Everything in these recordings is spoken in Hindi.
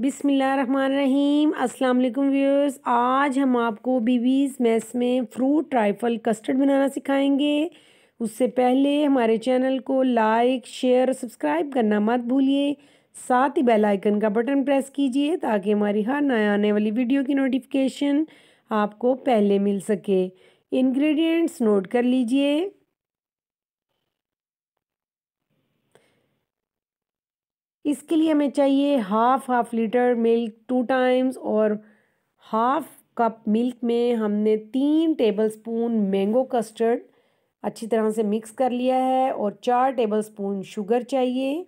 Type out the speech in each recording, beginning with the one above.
बिसमीम वालेकुम व्यूअर्स। आज हम आपको बीबीज़ मैस में फ्रूट ट्राइफल कस्टर्ड बनाना सिखाएँगे। उससे पहले हमारे चैनल को लाइक, शेयर और सब्सक्राइब करना मत भूलिए। साथ ही बेल आइकन का बटन प्रेस कीजिए ताकि हमारी हर नया आने वाली वीडियो की नोटिफिकेशन आपको पहले मिल सके। इंग्रेडिएंट्स नोट कर लीजिए। इसके लिए हमें चाहिए half half litre milk two times और हाफ़ कप मिल्क में हमने तीन टेबल स्पून मैंगो कस्टर्ड अच्छी तरह से मिक्स कर लिया है और चार टेबल स्पून शुगर चाहिए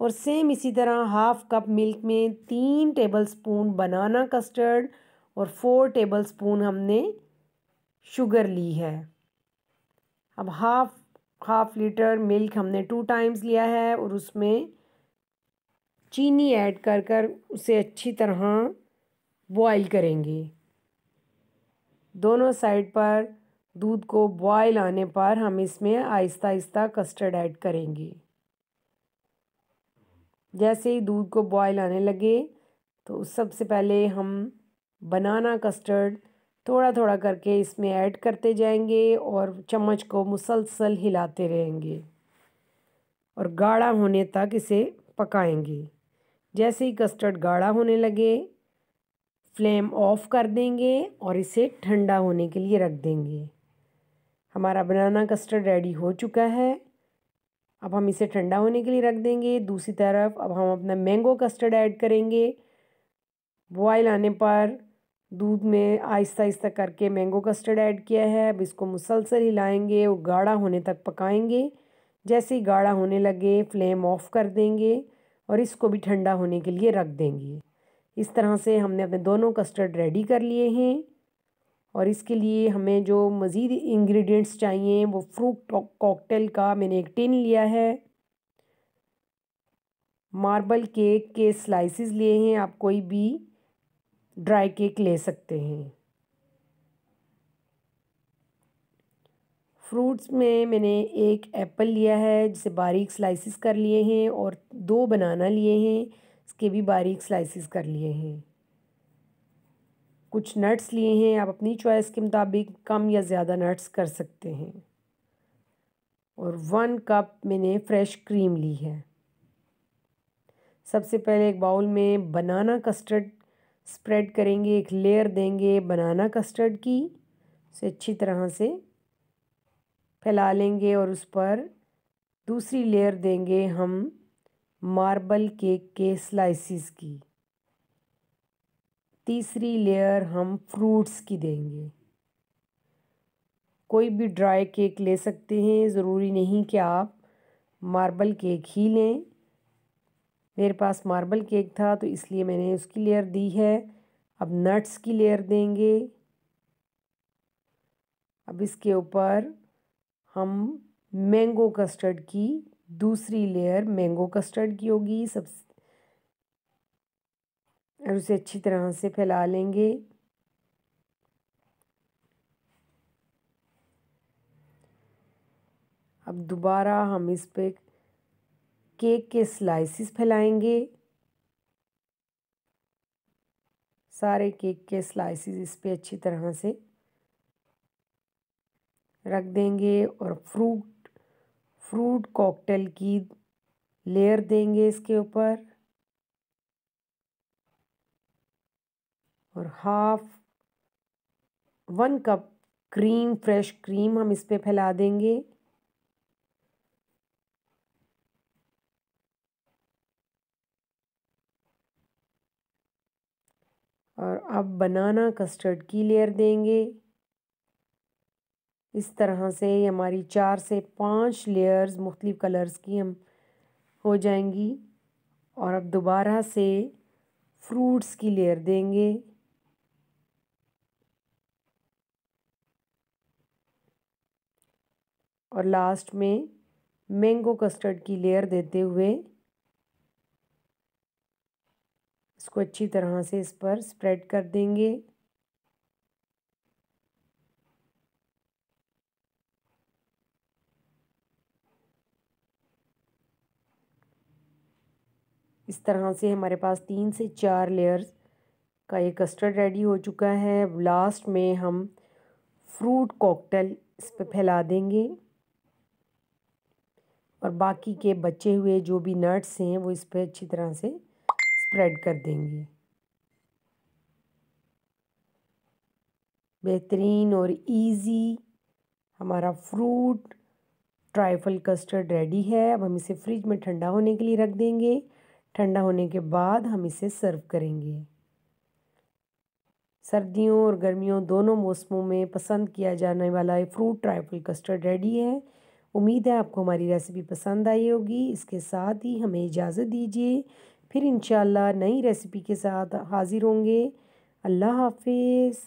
और सेम इसी तरह हाफ़ कप मिल्क में तीन टेबल स्पून बनाना कस्टर्ड और फोर टेबल स्पून हमने शुगर ली है। अब हाफ़ हाफ़ लीटर मिल्क हमने टू टाइम्स लिया है और उसमें चीनी ऐड कर कर उसे अच्छी तरह बॉईल करेंगे। दोनों साइड पर दूध को बॉयल आने पर हम इसमें आहिस्ता आहिस्ता कस्टर्ड ऐड करेंगे। जैसे ही दूध को बॉयल आने लगे तो सबसे पहले हम बनाना कस्टर्ड थोड़ा थोड़ा करके इसमें ऐड करते जाएँगे और चम्मच को मुसलसल हिलाते रहेंगे और गाढ़ा होने तक इसे पकाएँगे। जैसे ही कस्टर्ड गाढ़ा होने लगे, फ्लेम ऑफ़ कर देंगे और इसे ठंडा होने के लिए रख देंगे। हमारा बनाना कस्टर्ड रेडी हो चुका है। अब हम इसे ठंडा होने के लिए रख देंगे। दूसरी तरफ़ अब हम अपना मैंगो कस्टर्ड ऐड करेंगे। बॉयल आने पर दूध में आहिस्ता आहिस्ता करके मैंगो कस्टर्ड ऐड किया है। अब इसको मुसलसल हिलाएँगे और गाढ़ा होने तक पकाएँगे। जैसे ही गाढ़ा होने लगे, फ्लेम ऑफ़ कर देंगे। और इसको भी ठंडा होने के लिए रख देंगे। इस तरह से हमने अपने दोनों कस्टर्ड रेडी कर लिए हैं और इसके लिए हमें जो मज़ीद इंग्रेडिएंट्स चाहिए, वो फ्रूट कॉकटेल का मैंने एक टिन लिया है। मार्बल केक के स्लाइसेस लिए हैं, आप कोई भी ड्राई केक ले सकते हैं। फ्रूट्स में मैंने एक एप्पल लिया है, जिसे बारीक स्लाइसिस कर लिए हैं और दो बनाना लिए हैं, इसके भी बारीक स्लाइसिस कर लिए हैं। कुछ नट्स लिए हैं, आप अपनी चॉइस के मुताबिक कम या ज़्यादा नट्स कर सकते हैं। और वन कप मैंने फ्रेश क्रीम ली है। सबसे पहले एक बाउल में बनाना कस्टर्ड स्प्रेड करेंगे, एक लेयर देंगे बनाना कस्टर्ड की से अच्छी तरह से फैला लेंगे और उस पर दूसरी लेयर देंगे हम मार्बल केक के स्लाइसिस की। तीसरी लेयर हम फ्रूट्स की देंगे। कोई भी ड्राई केक ले सकते हैं, ज़रूरी नहीं कि आप मार्बल केक ही लें। मेरे पास मार्बल केक था तो इसलिए मैंने उसकी लेयर दी है। अब नट्स की लेयर देंगे। अब इसके ऊपर हम मैंगो कस्टर्ड की दूसरी लेयर मैंगो कस्टर्ड की होगी। सब और उसे अच्छी तरह से फैला लेंगे। अब दोबारा हम इस पे केक के स्लाइसिस फैलाएँगे। सारे केक के स्लाइसिस इस पे अच्छी तरह से रख देंगे और फ्रूट फ्रूट कॉकटेल की लेयर देंगे इसके ऊपर। और half, one cup cream, fresh cream हम इस पर फैला देंगे। और अब बनाना कस्टर्ड की लेयर देंगे। इस तरह से हमारी चार से पाँच लेयर्स मुख्तलिफ़ कलर्स की हम हो जाएँगी और अब दोबारा से फ्रूट्स की लेयर देंगे। और लास्ट में मैंगो कस्टर्ड की लेयर देते हुए इसको अच्छी तरह से इस पर स्प्रेड कर देंगे। इस तरह से हमारे पास तीन से चार लेयर्स का ये कस्टर्ड रेडी हो चुका है। लास्ट में हम फ्रूट कॉकटेल इस पर फैला देंगे। और बाकी के बचे हुए जो भी नट्स हैं, वो इस पर अच्छी तरह से स्प्रेड कर देंगे। बेहतरीन और इजी हमारा फ्रूट ट्राइफल कस्टर्ड रेडी है। अब हम इसे फ्रिज में ठंडा होने के लिए रख देंगे। ठंडा होने के बाद हम इसे सर्व करेंगे। सर्दियों और गर्मियों दोनों मौसमों में पसंद किया जाने वाला ये फ्रूट ट्राइफल कस्टर्ड रेडी है। उम्मीद है आपको हमारी रेसिपी पसंद आई होगी। इसके साथ ही हमें इजाज़त दीजिए। फिर इंशाल्लाह नई रेसिपी के साथ हाज़िर होंगे। अल्लाह हाफिज़।